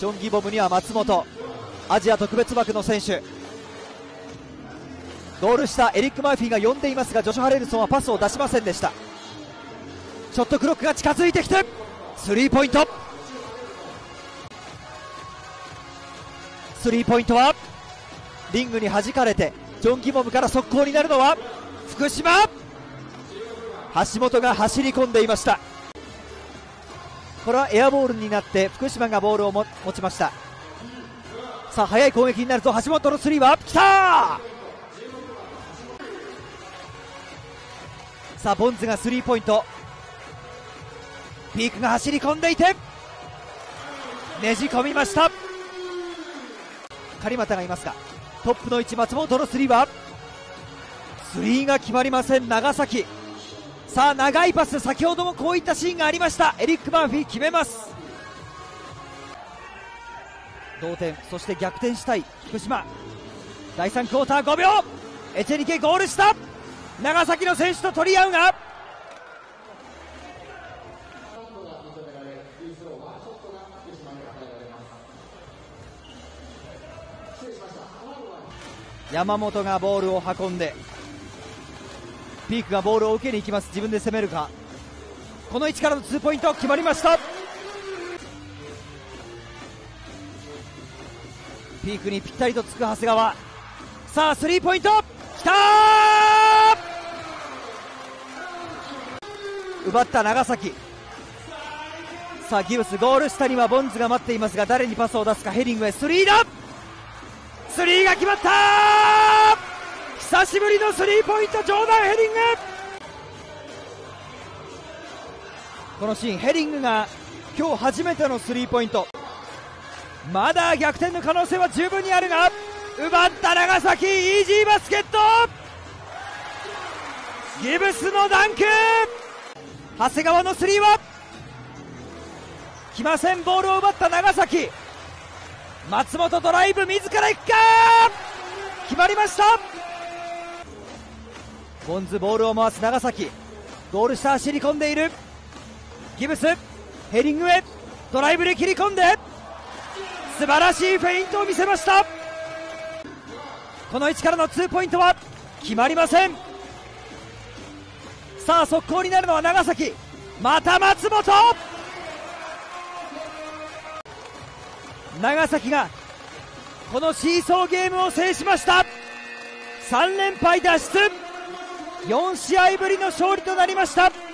ジョン・ギボムには松本。アジア特別枠の選手。ゴール下エリック・マーフィーが呼んでいますがジョシュ・ハレルソンはパスを出しませんでした。ショットクロックが近づいてきてスリーポイント。スリーポイントはリングに弾かれてジョン・ギボムから速攻になるのは福島。橋本が走り込んでいました。これはエアボールになって福島がボールを持ちました。さあ速い攻撃になると橋本のスリーはきたさあボンズがスリーポイント。ピークが走り込んでいてねじ込みました。狩俣がいますがトップの位置松本のスリーはスリーが決まりません。長崎。さあ長いパス先ほどもこういったシーンがありました。エリック・マーフィー決めます。同点そして逆転したい福島。第3クォーター5秒。エチェニケゴールした長崎の選手と取り合うが。山本がボールを運んでピークがボールを受けに行きます。自分で攻めるか。この位置からのツーポイント決まりました。ピークにぴったりとつく長谷川。さあスリーポイント。きた奪った長崎。さあギブスゴール下にはボンズが待っていますが誰にパスを出すか。ヘリングへスリーだ！スリーが決まった久しぶりのスリーポイントジョーダン・ヘリング。このシーンヘリングが今日初めてのスリーポイント。まだ逆転の可能性は十分にあるが奪った長崎イージーバスケット。ギブスのダンク。長谷川のスリーは。来ませんボールを奪った長崎。松本ドライブ自ら行くか決まりました。ボンズボールを回す長崎。ゴール下走り込んでいる。ギブスヘリングへ。ドライブで切り込んで。素晴らしいフェイントを見せました。この位置からのツーポイントは決まりません。さあ速攻になるのは長崎。また松本。長崎がこのシーソーゲームを制しました。3連敗脱出。4試合ぶりの勝利となりました。